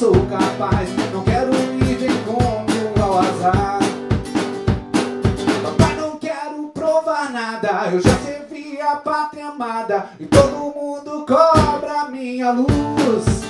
sou capaz, não quero ir de encontro ao azar. Papai, não quero provar nada, eu já servi a pátria amada e todo mundo cobra minha luz.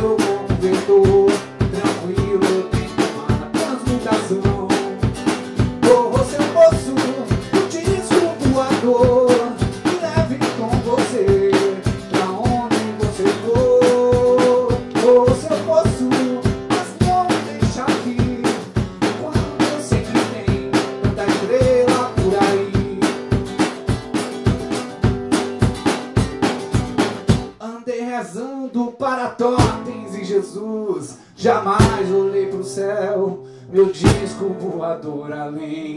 pelo mundo. Jesus. Jamais olhei pro céu, meu disco voador além.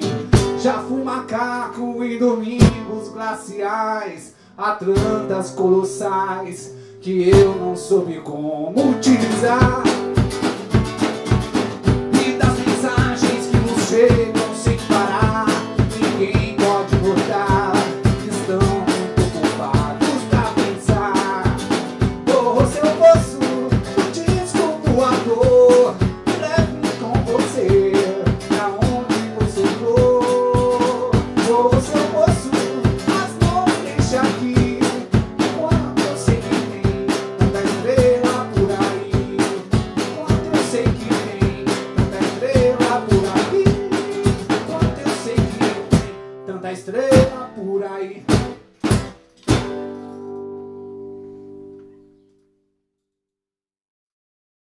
Já fui macaco em domingos glaciais, Atlantas colossais, que eu não soube como utilizar.